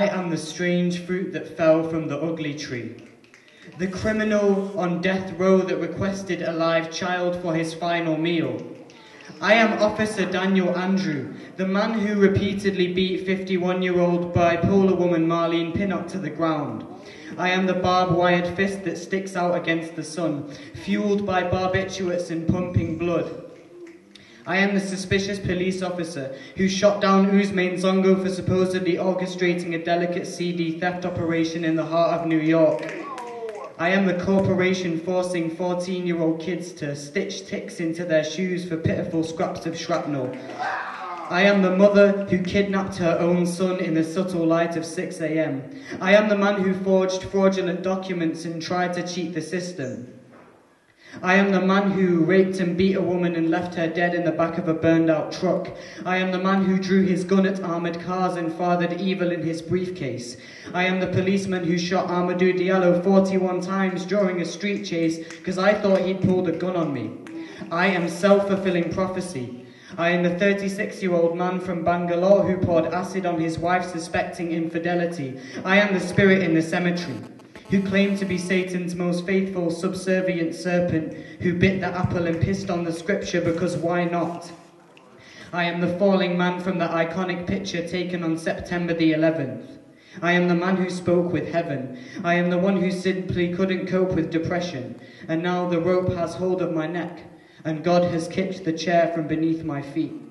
I am the strange fruit that fell from the ugly tree. The criminal on death row that requested a live child for his final meal. I am Officer Daniel Andrew, the man who repeatedly beat 51 year old bipolar woman Marlene Pinnock to the ground. I am the barbed wired fist that sticks out against the sun, fueled by barbiturates and pumping blood. I am the suspicious police officer who shot down Ousmane Zongo for supposedly orchestrating a delicate CD theft operation in the heart of New York. I am the corporation forcing 14 year old kids to stitch ticks into their shoes for pitiful scraps of shrapnel. I am the mother who kidnapped her own son in the subtle light of 6 a.m. I am the man who forged fraudulent documents and tried to cheat the system. I am the man who raped and beat a woman and left her dead in the back of a burned out truck. I am the man who drew his gun at armoured cars and fathered evil in his briefcase. I am the policeman who shot Amadou Diallo 41 times during a street chase because I thought he'd pulled a gun on me. I am self-fulfilling prophecy. I am the 36 year old man from Bangalore who poured acid on his wife suspecting infidelity. I am the spirit in the cemetery who claimed to be Satan's most faithful, subservient serpent, who bit the apple and pissed on the scripture because why not? I am the falling man from the iconic picture taken on September the 11th. I am the man who spoke with heaven. I am the one who simply couldn't cope with depression. And now the rope has hold of my neck, and God has kicked the chair from beneath my feet.